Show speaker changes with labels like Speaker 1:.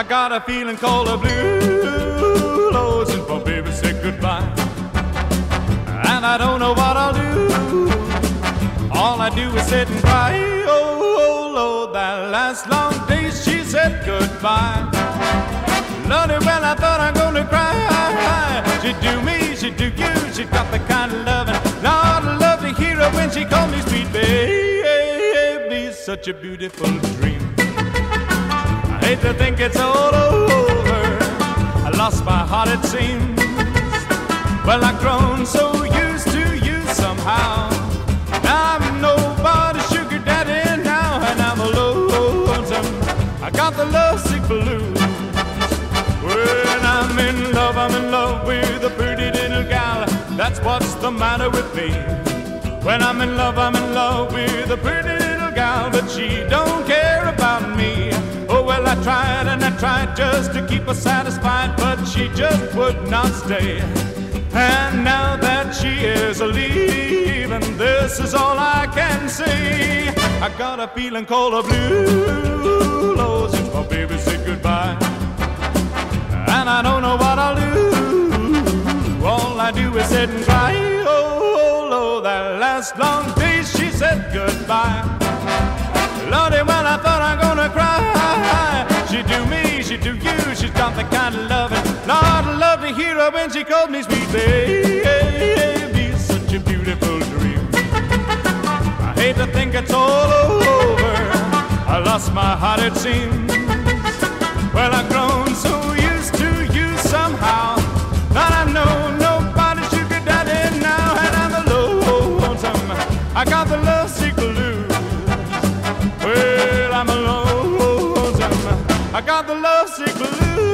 Speaker 1: I got a feeling called a blue. Losing for baby said goodbye. And I don't know what I'll do. All I do is sit and cry. Oh, oh Lord, that last long day she said goodbye. Lordy, well, I thought I'm gonna cry. She do me, she do you, she got the kind of loving. Lord, I love to hear her when she called me sweet baby. Such a beautiful dream. Hate to think it's all over. I lost my heart, it seems. Well, I've grown so used to you somehow. Now I'm nobody's sugar daddy now, and I'm lonesome. I got the lovesick blues. When I'm in love, I'm in love with a pretty little gal. That's what's the matter with me. When I'm in love, I'm in love with a pretty little gal, but she don't care about me. Oh tried just to keep her satisfied, but she just would not stay. And now that she is leaving, this is all I can say. I got a feeling called a blue. Lord, since my baby said goodbye and I don't know what I'll do. All I do is sit and cry. Oh, Lord, that last long day she said goodbye. Lordy, well, I thought I'm gonna cry. The kind of loving. Lord, I love to hear her when she called me sweet baby. Such a beautiful dream. I hate to think it's all over. I lost my heart, it seems. Well, I've grown so used to you somehow that I know nobody sugar daddy now, and I'm a lonesome. I got the lovesick blues. Well, I'm a lonesome. I got the lovesick blues.